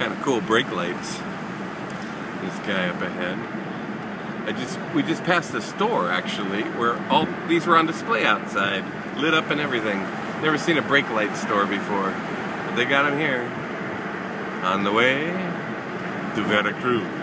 Kind of cool brake lights. This guy up ahead. I just we just passed a store actually where all these were on display outside, lit up and everything. Never seen a brake light store before, but they got them here. On the way to Veracruz.